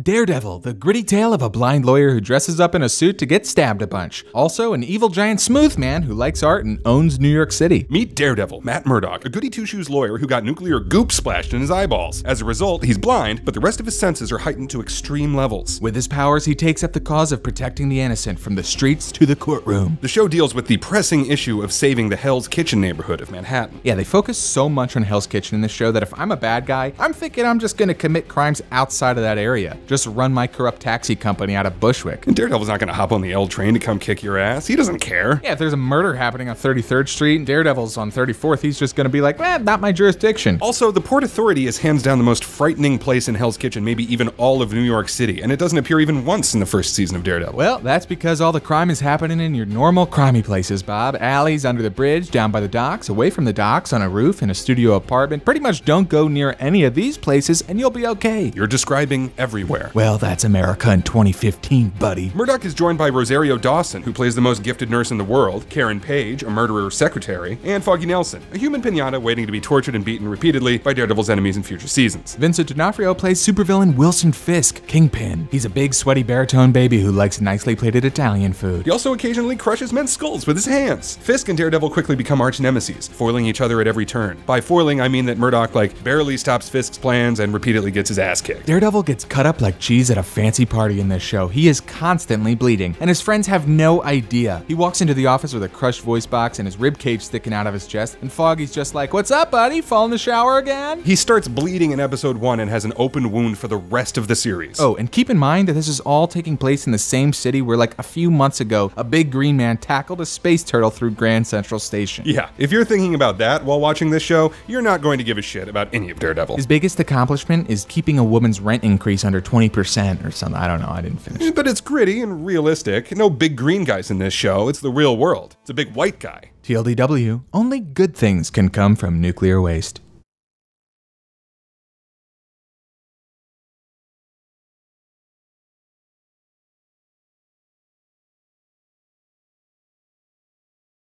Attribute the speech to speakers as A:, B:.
A: Daredevil, the gritty tale of a blind lawyer who dresses up in a suit to get stabbed a bunch. Also, an evil giant smooth man who likes art and owns New York City.
B: Meet Daredevil, Matt Murdock, a goody two shoes lawyer who got nuclear goop splashed in his eyeballs. As a result, he's blind, but the rest of his senses are heightened to extreme levels.
A: With his powers, he takes up the cause of protecting the innocent from the streets to the courtroom.
B: The show deals with the pressing issue of saving the Hell's Kitchen neighborhood of Manhattan.
A: Yeah, they focus so much on Hell's Kitchen in this show that if I'm a bad guy, I'm thinking I'm just gonna commit crimes outside of that area. Just run my corrupt taxi company out of Bushwick.
B: And Daredevil's not gonna hop on the L train to come kick your ass. He doesn't care.
A: Yeah, if there's a murder happening on 33rd Street and Daredevil's on 34th, he's just gonna be like, eh, not my jurisdiction.
B: Also, the Port Authority is hands down the most frightening place in Hell's Kitchen, maybe even all of New York City, and it doesn't appear even once in the first season of Daredevil.
A: Well, that's because all the crime is happening in your normal crimey places, Bob. Alleys, under the bridge, down by the docks, away from the docks, on a roof, in a studio apartment. Pretty much don't go near any of these places and you'll be okay.
B: You're describing everywhere.
A: Well, that's America in 2015, buddy.
B: Murdock is joined by Rosario Dawson, who plays the most gifted nurse in the world, Karen Page, a murderer's secretary, and Foggy Nelson, a human pinata waiting to be tortured and beaten repeatedly by Daredevil's enemies in future seasons.
A: Vincent D'Onofrio plays supervillain Wilson Fisk, Kingpin. He's a big, sweaty baritone baby who likes nicely plated Italian food.
B: He also occasionally crushes men's skulls with his hands. Fisk and Daredevil quickly become arch nemesis, foiling each other at every turn. By foiling, I mean that Murdock, like, barely stops Fisk's plans and repeatedly gets his ass kicked.
A: Daredevil gets cut up like cheese at a fancy party in this show. He is constantly bleeding, and his friends have no idea. He walks into the office with a crushed voice box and his rib cage sticking out of his chest, and Foggy's just like, What's up, buddy? Fall in the shower again?
B: He starts bleeding in episode 1 and has an open wound for the rest of the series.
A: Oh, and keep in mind that this is all taking place in the same city where, like, a few months ago, a big green man tackled a space turtle through Grand Central Station.
B: Yeah, if you're thinking about that while watching this show, you're not going to give a shit about any of Daredevil.
A: His biggest accomplishment is keeping a woman's rent increase under 20% or something. I don't know. I didn't finish.
B: But it's gritty and realistic. No big green guys in this show. It's the real world. It's a big white guy.
A: TLDW, only good things can come from nuclear waste.